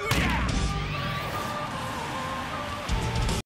Ooh, yeah!